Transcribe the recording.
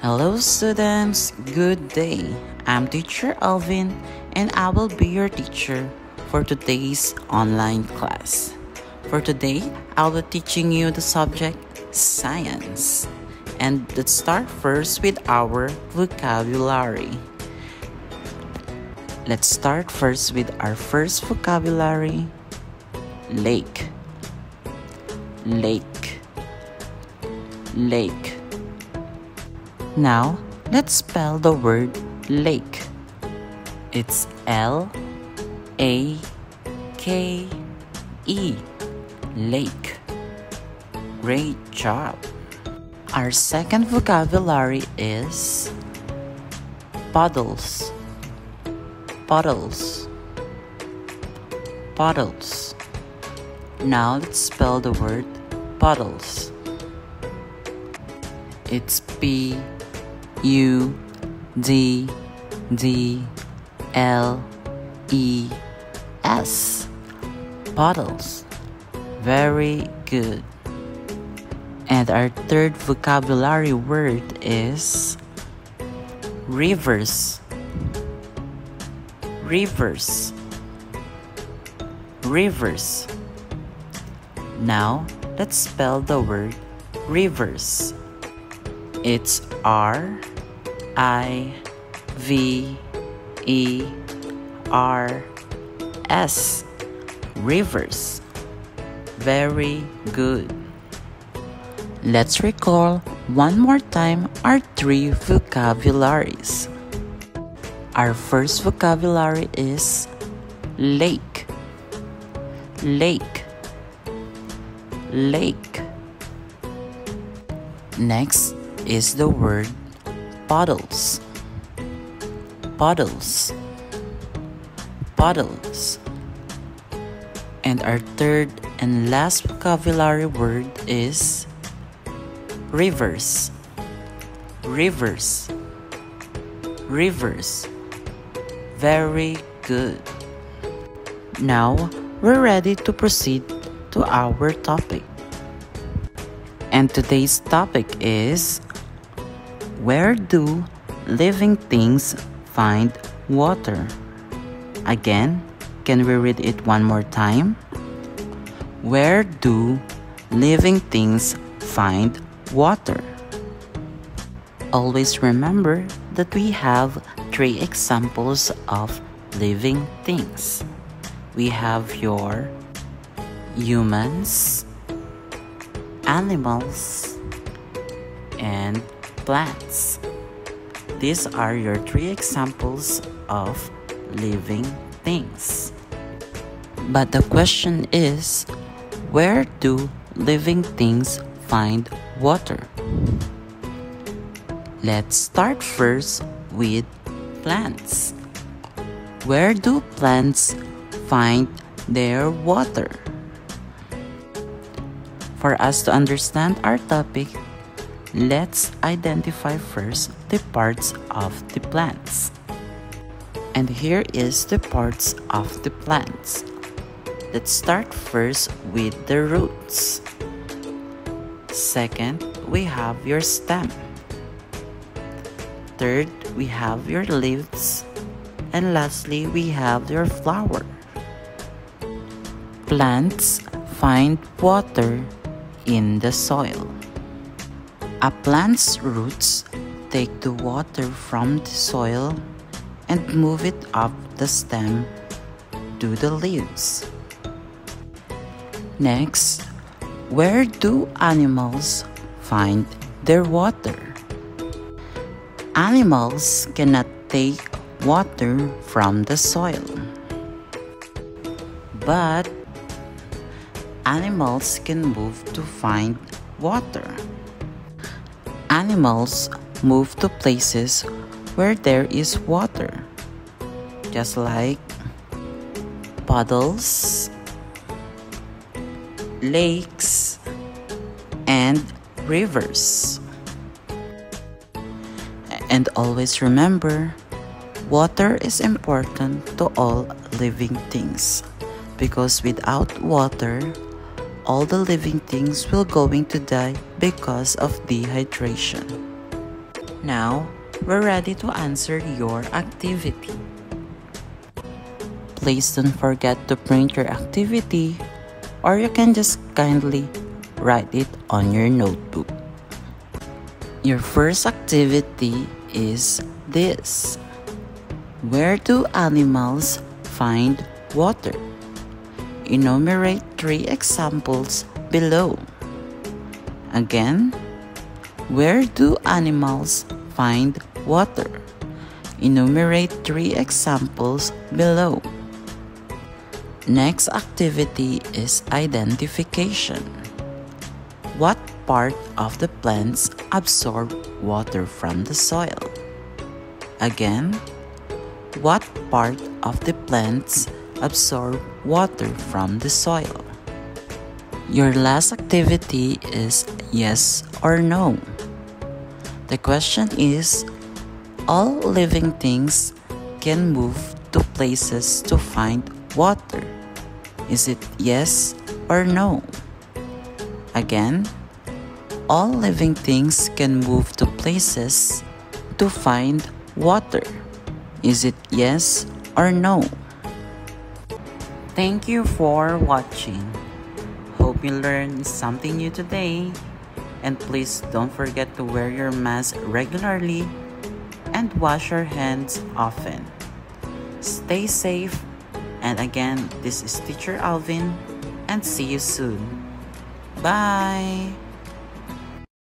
Hello students, good day. I'm teacher Alvin and I will be your teacher for today's online class. For today, I'll be teaching you the subject science. And let's start first with our vocabulary. Let's start first with our first vocabulary lake. Lake. Lake. Now, let's spell the word lake. It's L A K E. Lake. Great job. Our second vocabulary is puddles. Puddles. Puddles. Now let's spell the word puddles. It's P U D D L E S. bottles. Very good. And our third vocabulary word is rivers. Rivers. Rivers. Now, let's spell the word rivers. It's R I V E R S. Rivers. Very good. Let's recall one more time our three vocabularies. Our first vocabulary is lake. Lake. Lake. Next is the word puddles. bottles bottles And our third and last vocabulary word is rivers. Rivers. Rivers. Very good. Now we're ready to proceed to our topic. And today's topic is Where do living things find water? Again, can we read it one more time? Where do living things find water? Always remember that we have three examples of living things. We have your humans, animals, and plants. These are your three examples of living things. But the question is where do living things find water? Let's start first with plants. Where do plants find their water? For us to understand our topic, let's identify first the parts of the plants. And here is the parts of the plants. Let's start first with the roots. Second, we have your stem. Third, we have your leaves. And lastly, we have your flower. Plants find water in the soil. A plant's roots take the water from the soil and move it up the stem to the leaves. Next, where do animals find their water? Animals cannot take water from the soil. But animals can move to find water. Animals move to places where there is water, just like puddles, lakes, and rivers. And always remember, water is important to all living things because without water, all the living things will going to die because of dehydration. Now, we're ready to answer your activity. Please don't forget to print your activity or you can just kindly write it on your notebook. Your first activity is this. Where do animals find water? Enumerate three examples below. Again, where do animals find water? Enumerate three examples below. Next activity is identification. What part of the plants absorb water from the soil? Again, what part of the plants absorb water from the soil? Your last activity is yes or no. The question is all living things can move to places to find water. Is it yes or no? Again, all living things can move to places to find water. Is it yes or no? Thank you for watching. Hope you learned something new today. And please don't forget to wear your mask regularly and wash your hands often. Stay safe and again, this is Teacher Alvin, and see you soon. Bye!